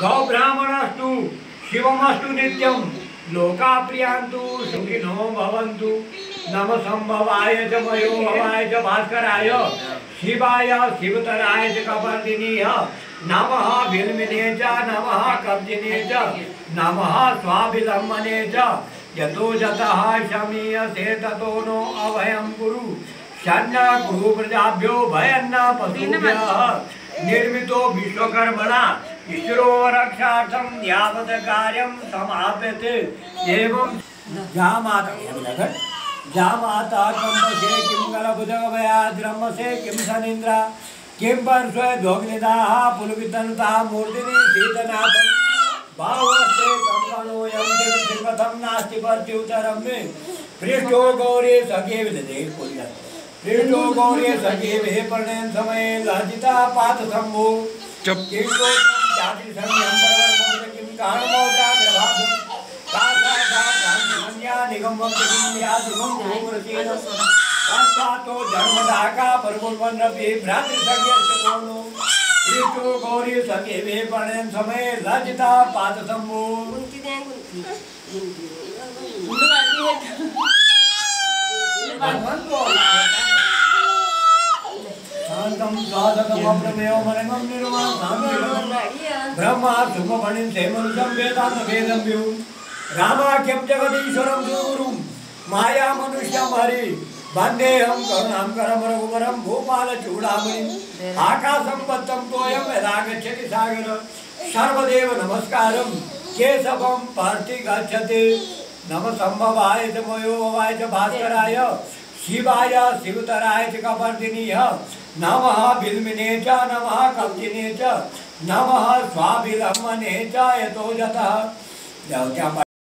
गौ ब्राह्मणस्तु शिवमस्तु नित्यं लोका प्रियांतु सुखिनो भवन्तु। नम संभवाय च मयो भवाय च भास्कराय, शिवाय शिवतराय च कपर्दिनीय, नमः बिल्मिने च, नमः कब्जिने च, नमः स्वाभिलम्बने च। यतो जतः शमीयसे ततो नो अभयं कुरु। शन्न कुरु प्रजाभ्यो भयन्न पशुभ्यः। निर्मितो विश्वकर्मणा ईश्वरो यावत् समाप्यते। एवं मूर्तिनि शीतनाथं भावस्ते कम्पनोऽयं नास्ति पर्त्युतरं मे। पृष्ठो गौरी सखे विदधे कुर्यात् पृष्ठो गौरी सखे वे प्रणयन समये लज्जिता पात शम्भो चुप चाति संयम परवर किम कहाण मौता गर्भाभु कासा सा धन्या निगम वक्त किम या दुगम कुमरसीन वासातो धर्मदाका परगुणवन रपि भ्रातृ सज्ञ सकोनो ऋतु, गौरी सके वे पणेन समय, लज्जिता पात संभू उनकी दें शांतम, साधकम, अप्रमेयम अनंगम निर्वाण साम्य 이야. ब्रह्मा सुखमणिं सेमनुजं रामाख्यं जगदीश्वरं गुरुं माया मनुष्यं हरि वन्देऽहं करुणां करं रघुवरं भूपालचूडामणिम् आकाशं बद्धं तोयं यदागच्छति सागर। सर्वदेव नमस्कारं केशवं गच्छति नम संभवाय च शिवाय शिवतराय च कपर्दिनीय नमः च। नमः कब्जिने नमः स्वाभिमने जायत जता।